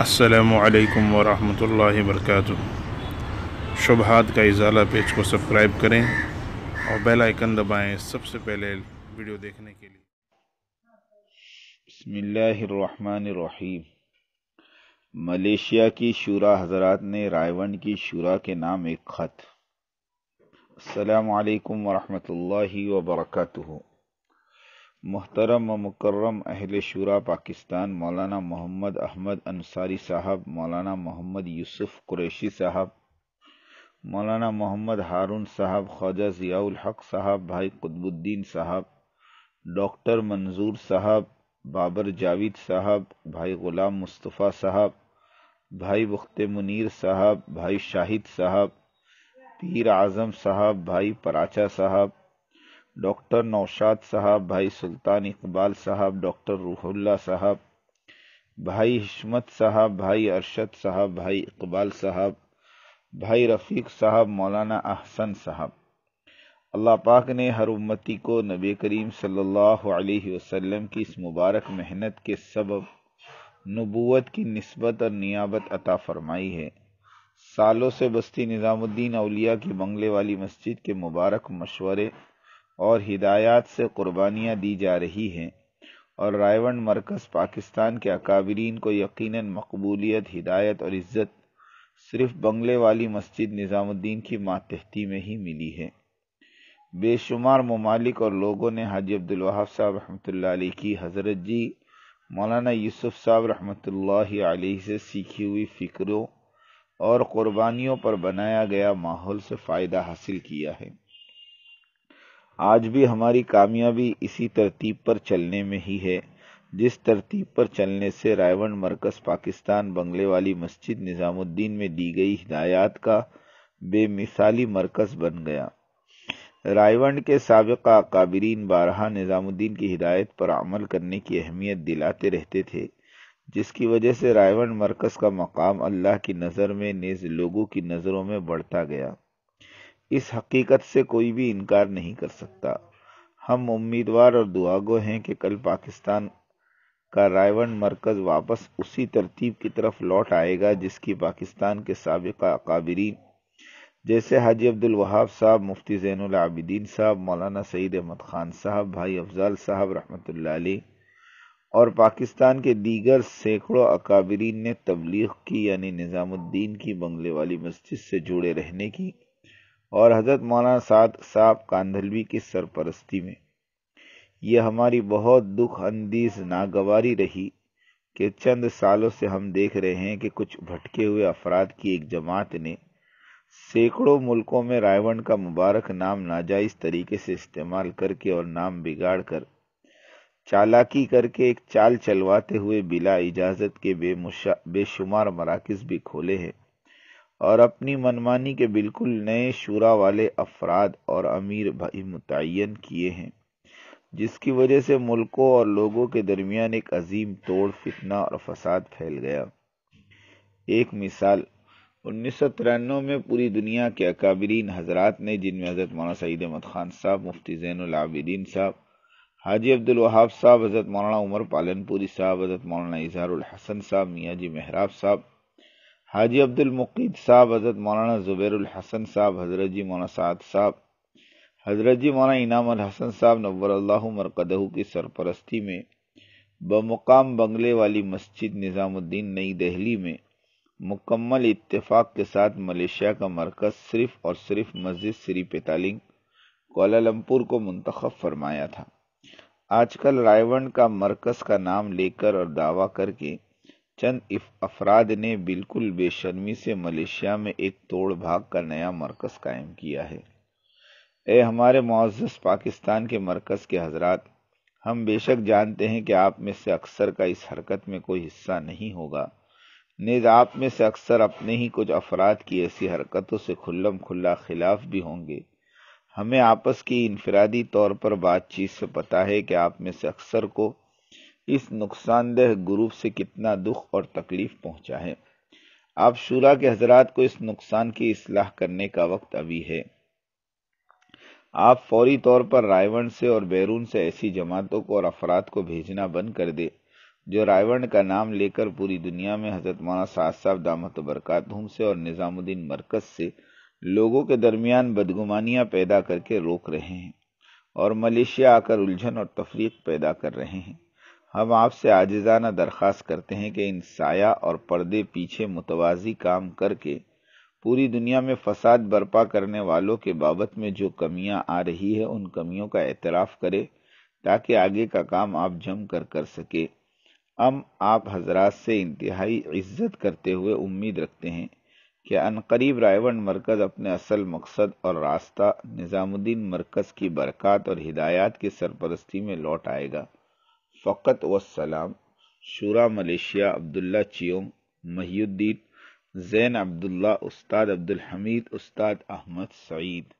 असलकम वरहमल वरक शुबहात का इजाला पेज को सब्सक्राइब करें और बेल आइकन दबाएँ सबसे पहले वीडियो देखने के लिए। बसमीम मलेशिया की शुरा हजरात ने रायवन की शुरा के नाम एक ख़त। असलकम वरहमल वबरकatuh मोहतरम व मुकर्रम अहल शुरा पाकिस्तान, मौलाना मोहम्मद अहमद अंसारी साहब, मौलाना मोहम्मद यूसुफ कुरैशी साहब, मौलाना मोहम्मद हारून साहब, ख्वाजा ज़ियाउल हक साहब, भाई कुतुबुद्दीन साहब, डॉक्टर मंजूर साहब, बाबर जावेद साहब, भाई ग़ुलाम मुस्तफ़ा साहब, भाई बुख्त मुनीर साहब, भाई शाहिद साहब, पीर आज़म साहब, भाई पराचा साहब डॉक्टर नौशाद साहब, भाई सुल्तान इकबाल साहब, डॉक्टर रूहुल्ला साहब, भाई हिशमत साहब, भाई अरशद साहब, भाई इकबाल साहब, भाई रफ़ीक साहब, मौलाना अहसन साहब। अल्लाह पाक ने हर उम्मती को नबी करीम सल्लल्लाहु अलैहि वसल्लम की इस मुबारक मेहनत के सबब, नबूवत की नस्बत और नियाबत अता फरमाई है। सालों से बस्ती निज़ामुद्दीन अलिया की बंगले वाली मस्जिद के मुबारक मशवरे और हिदायत से कुर्बानियाँ दी जा रही हैं। और रायवन मरकज़ पाकिस्तान के अकाबरीन को यकीनन मकबूलियत, हिदायत और इज़्ज़त सिर्फ़ बंगले वाली मस्जिद निज़ामुद्दीन की मातहती में ही मिली है। बेशुमार ममालिक और लोगों ने हाजी अब्दुल वहाब साहब रहमत की हज़रत जी, मौलाना यूसुफ साहब रहमत से सीखी हुई फ़िक्रों और क़ुरबानियों पर बनाया गया माहौल से फ़ायदा हासिल किया है। आज भी हमारी कामयाबी इसी तरतीब पर चलने में ही है। जिस तरतीब पर चलने से रायवन मरकज पाकिस्तान बंगले वाली मस्जिद निज़ामुद्दीन में दी गई हिदायत का बेमिसाली मरकज बन गया। रायवंड के सबका काबरीन बारहा निज़ामुद्दीन की हिदायत पर अमल करने की अहमियत दिलाते रहते थे, जिसकी वजह से रायवंड मरकज का मकाम अल्लाह की नज़र में, नेज लोगों की नज़रों में बढ़ता गया। इस हकीकत से कोई भी इनकार नहीं कर सकता। हम उम्मीदवार और दुआगो हैं कि कल पाकिस्तान का रायवन मरकज वापस उसी तरतीब की तरफ़ लौट आएगा जिसकी पाकिस्तान के सबका अकाबरीन जैसे हाजी अब्दुल वहाब साहब, मुफ्ती जैनुल आबिदीन साहब, मौलाना सईद अहमद खान साहब, भाई अफजाल साहब रहमत और पाकिस्तान के दीगर सैकड़ों अकाबरीन ने तबलीग की, यानी निज़ामुद्दीन की बंगले वाली मस्जिद से जुड़े रहने की और हज़रत मौलाना साद साहब कांधलवी की सरपरस्ती में। यह हमारी बहुत दुख अंदीज नागवारी रही कि चंद सालों से हम देख रहे हैं कि कुछ भटके हुए अफराद की एक जमात ने सैकड़ों मुल्कों में रायवण का मुबारक नाम नाजायज तरीके से इस्तेमाल करके और नाम बिगाड़ कर चालाकी करके एक चाल चलवाते हुए बिला इजाज़त के बेमुशा बेशुमार मराकज भी खोले हैं। और अपनी मनमानी के बिल्कुल नए शुरा वाले अफराद और अमीर भाई मुतन किए हैं, जिसकी वजह से मुल्कों और लोगों के दरमियान एक अजीम तोड़, फितना और फसाद फैल गया। एक मिसाल, उन्नीस सौ तिरानवे में पूरी दुनिया के अकाबरीन हजरात ने, जिनमें हज़रत मौलाना सईद अहमद खान साहब, मुफ्ती जैनआबिदीन साहब, हाजी अब्दुल वहाब साहब, हज़रत मौलाना उमर पालनपुरी साहब, हज़रत मौलाना इजहारुल हसन साहब, मियाँ जी मेहराब साहब हाजी अब्दुल मुकीद साहब, हज़रत मौलाना ज़ुबैरुल हसन साहब, हज़रत जी मौलाना साद साहब, हज़रत जी मौलाना इनाम अल हसन साहब नवर मरकदहू की सरपरस्ती में, बमुकाम बंगले वाली मस्जिद निज़ामुद्दीन नई दहली में मुकम्मल इत्तेफाक के साथ मलेशिया का मरकज़ सिर्फ़ और सिर्फ़ मस्जिद श्री पेतालिंग कोलालमपुर को मुंतखब फरमाया था। आजकल रायवंड का मरकज़ का नाम लेकर और दावा करके चंद अफराद ने बिल्कुल बेशर्मी से मलेशिया में एक तोड़ भाग का नया मरकज कायम किया है। ए, हमारे मुआज़ पाकिस्तान के मरकज़ के हजरात, हम बेशक जानते हैं कि आप में से अक्सर का इस हरकत में कोई हिस्सा नहीं होगा। निज, आप में से अक्सर अपने ही कुछ अफराद की ऐसी हरकतों से खुल्लम खुल्ला खिलाफ भी होंगे। हमें आपस की इनफरादी तौर पर बातचीत से पता है कि आप में से अक्सर को इस नुकसानदेह ग्रुप से कितना दुख और तकलीफ़ पहुँचा है। आप शुरा के हजरात को इस नुकसान की इसलाह करने का वक्त अभी है। आप फौरी तौर पर रायवण से और बैरून से ऐसी जमातों को और अफराद को भेजना बंद कर दे, जो रायवण का नाम लेकर पूरी दुनिया में हज़रत मौलाना साहब साहब दामत बरकातहम से और निज़ामुद्दीन मरकज से लोगों के दरमियान बदगुमानियाँ पैदा करके रोक रहे हैं और मलेशिया आकर उलझन और तफरीक पैदा कर रहे हैं। हम आपसे आजिजाना दरख्वास्त करते हैं कि इन साया और पर्दे पीछे मुतवाजी काम करके पूरी दुनिया में फसाद बर्पा करने वालों के बाबत में जो कमियाँ आ रही है, उन कमियों का एतराफ़ करे, ताकि आगे का काम आप जम कर कर सके। हम आप हजरात से इंतहाई इज़्ज़त करते हुए उम्मीद रखते हैं कि अनकरीब रायवन मरकज़ अपने असल मकसद और रास्ता, निज़ामुद्दीन मरकज़ की बरक़ात और हिदायत की सरपरस्ती में लौट आएगा। फ़कत वसलाम शूरा Malaysia Abdullah Cheong Muhyiddin Zain Abdullah उस्ताद अब्दुल हमीद उस्ताद अहमद सईद